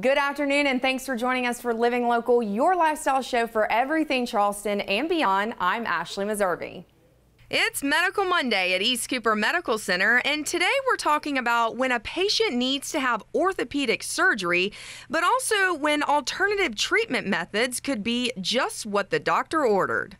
Good afternoon, and thanks for joining us for Living Local, your lifestyle show for everything Charleston and beyond. I'm Ashley Meservey. It's Medical Monday at East Cooper Medical Center, and today we're talking about when a patient needs to have orthopedic surgery, but also when alternative treatment methods could be just what the doctor ordered.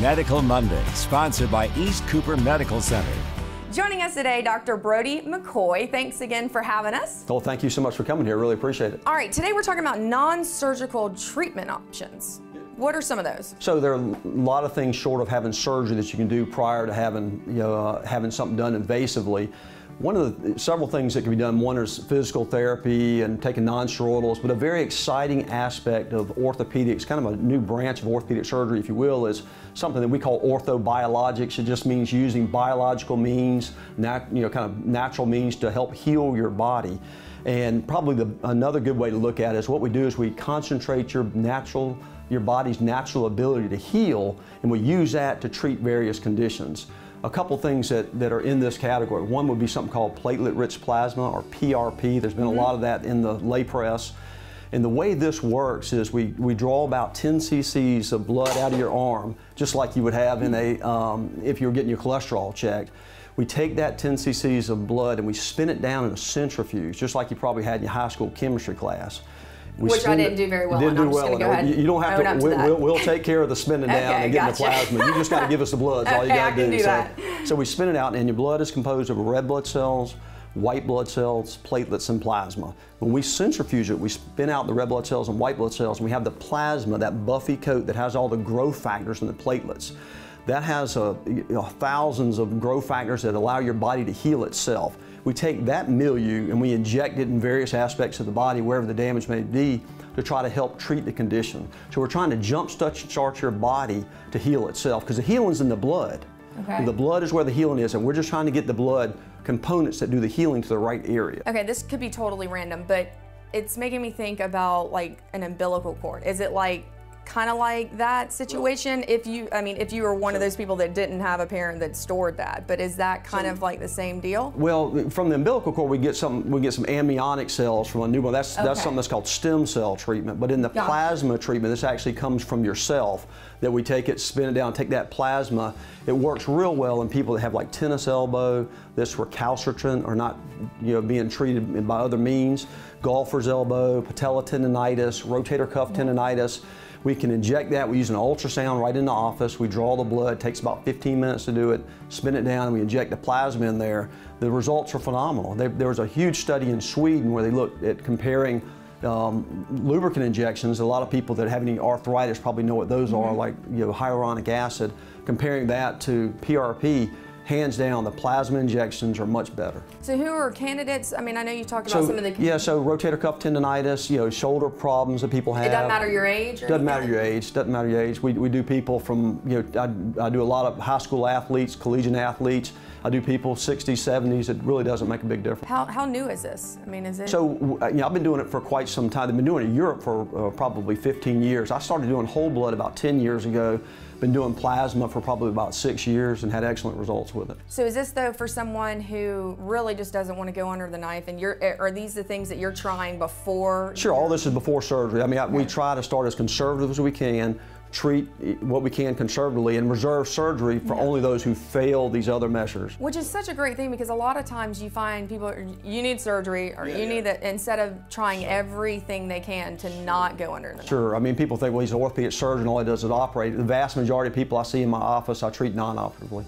Medical Monday, sponsored by East Cooper Medical Center. Joining us today, Dr. Brody McCoy. Thanks again for having us. Well, thank you so much for coming here. Really appreciate it. All right, today we're talking about non-surgical treatment options. What are some of those? So there are a lot of things short of having surgery that you can do prior to having you know uh, having something done invasively. One of the several things that can be done, one is physical therapy and taking non-steroidals, but a very exciting aspect of orthopedics, kind of a new branch of orthopedic surgery, if you will, is something that we call orthobiologics. It just means using biological means, nat, you know, kind of natural means to help heal your body. And probably the, another good way to look at it is what we do is we concentrate your natural, your body's natural ability to heal, and we use that to treat various conditions a couple things that, that are in this category. One would be something called platelet-rich plasma, or PRP. There's been mm -hmm. a mm-hmm. lot of that in the lay press. And the way this works is we, we draw about 10 cc's of blood out of your arm, just like you would have in a, um, if you were getting your cholesterol checked. We take that 10 cc's of blood and we spin it down in a centrifuge, just like you probably had in your high school chemistry class. We Which I didn't do very well. Didn't do well. Go you, you, don't have to. We, will we'll take care of the spinning down okay, and getting gotcha. the plasma. You just got to give us the blood. That's okay, all you got to do. do so, so we spin it out, and your blood is composed of red blood cells, white blood cells, platelets, and plasma. When we centrifuge it, we spin out the red blood cells and white blood cells, and we have the plasma, that buffy coat that has all the growth factors and the platelets. That has a, you know, thousands of growth factors that allow your body to heal itself. We take that milieu and we inject it in various aspects of the body, wherever the damage may be, to try to help treat the condition. So we're trying to jumpstart your body to heal itself because the healing's in the blood. Okay. The blood is where the healing is, and we're just trying to get the blood components that do the healing to the right area. Okay, this could be totally random, but it's making me think about like an umbilical cord. Is it like kind of like that situation if you i mean if you were one of those people that didn't have a parent that stored that but is that kind so, of like the same deal? Well from the umbilical cord we get some we get some amniotic cells from a newborn that's okay. that's something that's called stem cell treatment but in the plasma treatment this actually comes from yourself that we take it spin it down take that plasma. It works real well in people that have like tennis elbow that's recalcitrant or not you know being treated by other means. Golfer's elbow patella tendonitis rotator cuff mm-hmm. tendonitis we can inject that. We use an ultrasound right in the office. We draw the blood. It takes about 15 minutes to do it. Spin it down and we inject the plasma in there. The results are phenomenal. They, there was a huge study in Sweden where they looked at comparing um, lubricant injections. A lot of people that have any arthritis probably know what those mm -hmm. are, like you know, hyaluronic acid. Comparing that to PRP, hands down, the plasma injections are much better. So who are candidates? I mean, I know you talked about so, some of the... Yeah, so rotator cuff tendonitis, you know, shoulder problems that people have. It doesn't matter your age? Doesn't matter your age, doesn't matter your age. We, we do people from, you know, I, I do a lot of high school athletes, collegiate athletes. I do people 60s, 70s. It really doesn't make a big difference. How, how new is this? I mean, is it? So, you know, I've been doing it for quite some time. I've been doing it in Europe for uh, probably 15 years. I started doing whole blood about 10 years ago. Been doing plasma for probably about six years and had excellent results with it. So is this though for someone who really just doesn't want to go under the knife and you're, are these the things that you're trying before? Sure, all this is before surgery. I mean, I, we try to start as conservative as we can, treat what we can conservatively and reserve surgery for yeah. only those who fail these other measures. Which is such a great thing because a lot of times you find people, you need surgery or yeah, you yeah. need that instead of trying everything they can to not go under the Sure, I mean people think, well he's an orthopedic surgeon, all he does is operate. The vast majority of people I see in my office I treat non-operatively.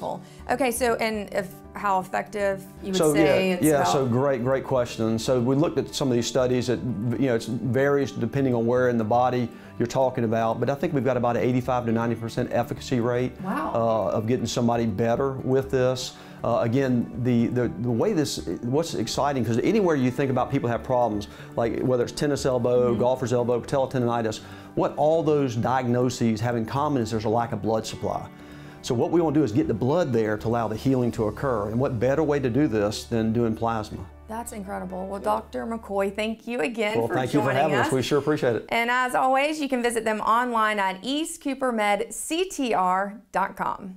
Wonderful. Okay, so and if how effective you would so, say yeah, yeah so great great question so we looked at some of these studies that you know it varies depending on where in the body you're talking about but i think we've got about an 85 to 90 percent efficacy rate wow. uh, of getting somebody better with this uh, again, the, the, the way this, what's exciting, because anywhere you think about people have problems, like whether it's tennis elbow, mm -hmm. golfer's elbow, patella tendonitis, what all those diagnoses have in common is there's a lack of blood supply. So what we want to do is get the blood there to allow the healing to occur. And what better way to do this than doing plasma? That's incredible. Well, Dr. McCoy, thank you again well, for thank you for having us. us. We sure appreciate it. And as always, you can visit them online at eastcoopermedctr.com.